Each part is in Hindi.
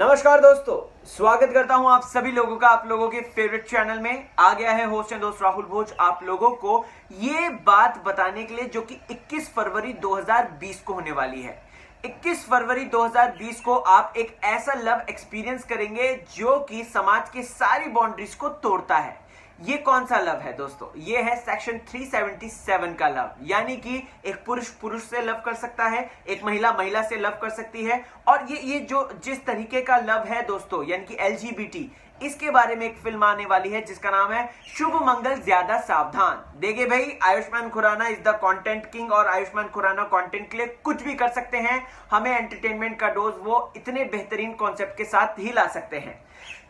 नमस्कार दोस्तों, स्वागत करता हूँ आप सभी लोगों का, आप लोगों के फेवरेट चैनल में। आ गया है होस्ट एंड दोस्त राहुल भोज, आप लोगों को ये बात बताने के लिए जो कि 21 फरवरी 2020 को होने वाली है। 21 फरवरी 2020 को आप एक ऐसा लव एक्सपीरियंस करेंगे जो कि समाज के सारी बाउंड्रीज को तोड़ता है। ये कौन सा लव है दोस्तों? ये है सेक्शन 377 का लव यानी कि एक पुरुष पुरुष से लव कर सकता है, एक महिला महिला से लव कर सकती है। और ये ये जो, जिस तरीके का लव है दोस्तों, यानी कि एलजीबीटी इसके बारे में एक फ़िल्म आने वाली है, जिसका नाम है शुभ मंगल ज़्यादा सावधान। देखे भाई, Ayushmann Khurrana is the content king और आयुष्मान खुराना कंटेंट के लिए कुछ भी कर सकते हैं। हमें एंटरटेनमेंट का डोज वो इतने बेहतरीन कॉन्सेप्ट के साथ ही ला सकते हैं।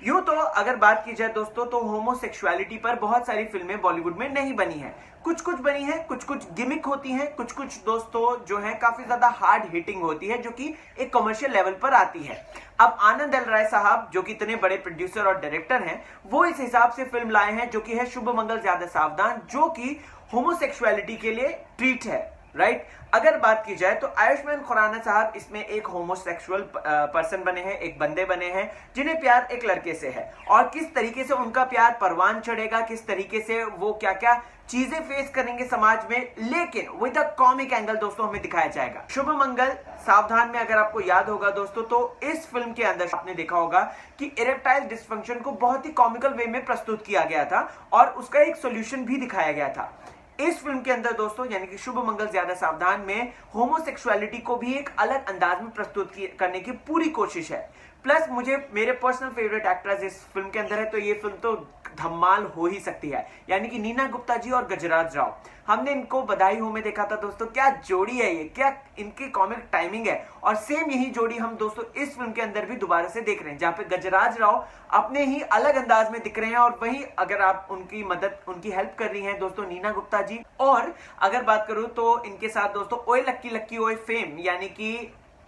यूँ तो अगर बात की जाए दोस्तों तो होमोसेक्सुअलिटी पर बहुत सारी फ़िल्में बॉलीवुड में नहीं बनी है। कुछ कुछ बनी है कुछ कुछ गिमिक होती हैं कुछ कुछ दोस्तों जो है काफ़ी ज़्यादा हार्ड हिटिंग होती है, जो कि एक कमर्शियल लेवल पर आती है। अब आनंद एल राय साहब, जो कि इतने बड़े प्रोड्यूसर और डायरेक्टर हैं, वो इस हिसाब से फ़िल्म लाए हैं, जो कि है शुभ मंगल, ज़्यादा सावधान, जो कि होमोसेक्सुअलिटी के लिए ट्रीट है। राइट अगर बात की जाए तो आयुष्मान खुराना साहब इसमें एक होमोसेक्सुअल पर्सन बने हैं, एक बंदे बने हैं, जिन्हें प्यार एक लड़के से है। और किस तरीके से उनका प्यार परवान चढ़ेगा, किस तरीके से वो क्या क्या चीज़ें फेस करेंगे समाज में, लेकिन विद अ कॉमिक एंगल दोस्तों हमें दिखाया जाएगा। शुभ मंगल, सावधान में अगर आपको याद होगा दोस्तों तो इस फ़िल्म के अंदर आपने देखा होगा कि इरेक्टाइल डिस्फंक्शन को बहुत ही कॉमिकल वे में प्रस्तुत किया गया था और उसका एक सोल्यूशन भी दिखाया गया था। इस फ़िल्म के अंदर दोस्तों, यानी कि शुभ मंगल, ज़्यादा सावधान में होमोसेक्सुअलिटी को भी एक अलग अंदाज में प्रस्तुत करने की पूरी कोशिश है। प्लस मुझे, मेरे पर्सनल फेवरेट एक्टर्स इस फ़िल्म के अंदर है तो ये फ़िल्म तो धमाल हो ही सकती है। यानी कि नीना गुप्ता जी और गजराज राव। हमने इनको बधाई हो में देखा था दोस्तों, क्या जोड़ी है ये? क्या इनकी कॉमिक टाइमिंग है? और सेम यही जोड़ी हम दोस्तों इस फ़िल्म के अंदर भी दोबारा से देख रहे हैं, जहाँ पे गजराज राव अपने ही अलग अंदाज में दिख रहे हैं और वही अगर आप उनकी मदद, उनकी हेल्प कर रही हैं दोस्तों नीना गुप्ता जी। और अगर बात करूँ तो इनके साथ दोस्तों ओए लक्की लक्की ओए फेम यानी कि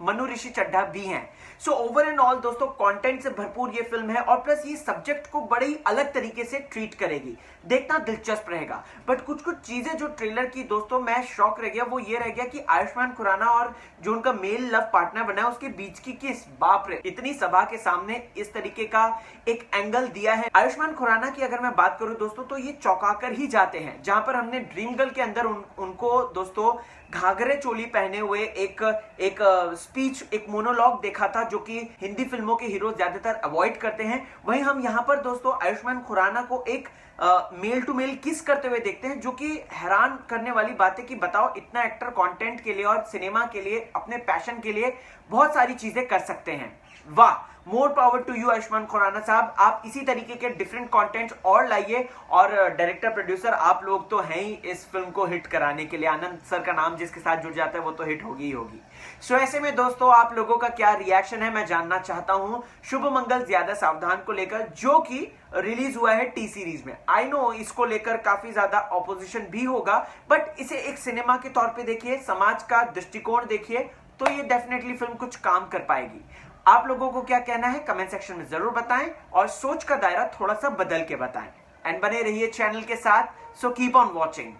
मनु ऋषि चड्ढा भी हैं। सो ओवर एंड ऑल दोस्तों कंटेंट से भरपूर ये फ़िल्म है और प्लस ये सब्जेक्ट को बड़े ही अलग तरीके से ट्रीट करेगी। देखना दिलचस्प रहेगा। बट कुछ कुछ चीज़ें जो ट्रेलर की दोस्तों मैं शौक रह गया वो ये रह गया कि आयुष्मान खुराना और जो उनका मेल लव पार्टनर बना है उसके बीच की किस बाप रे। इतनी सभा के सामने इस तरीके का एक एंगल दिया है। आयुष्मान खुराना की अगर मैं बात करूँ दोस्तों तो ये चौंका ही जाते हैं। जहाँ पर हमने ड्रीम गर्ल के अंदर उन, उनको दोस्तों घाघरे चोली पहने हुए एक एक स्पीच एक मोनोलॉग देखा था जो कि हिंदी फ़िल्मों के हीरो ज़्यादातर अवॉइड करते हैं। वहीं हम यहाँ पर दोस्तों, आयुष्मान खुराना को एक मेल टू मेल किस करते हुए देखते हैं, जो कि हैरान करने वाली बात है कि बताओ, इतना एक्टर कंटेंट के लिए और सिनेमा के लिए, अपने पैशन के लिए बहुत सारी चीज़ें कर सकते हैं। वाह more power to you Ayushmann Khurrana साहब। आप इसी तरीके के डिफरेंट कंटेंट और लाइए और डायरेक्टर प्रोड्यूसर आप लोग तो हैं ही इस फ़िल्म को हिट कराने के लिए। आनंद सर का नाम जिसके साथ जुड़ जाता है, वो तो हिट होगी ही होगी। सो ऐसे में दोस्तों, आप लोगों का क्या रिएक्शन है, मैं जानना चाहता हूँ। शुभ मंगल, ज़्यादा सावधान को लेकर, जो कि रिलीज़ हुआ है टी सीरीज़ में। आई नो इसको लेकर काफ़ी ज़्यादा ऑपोजिशन भी होगा बट इसे एक सिनेमा के तौर पे देखिए, समाज का दृष्टिकोण देखिए तो ये डेफिनेटली फ़िल्म कुछ काम कर पाएगी। आप लोगों को क्या कहना है? कमेंट सेक्शन में ज़रूर बताएँ और सोच का दायरा थोड़ा सा बदल के बताएँ। एंड बने रहिए चैनल के साथ सो कीप ऑन वॉचिंग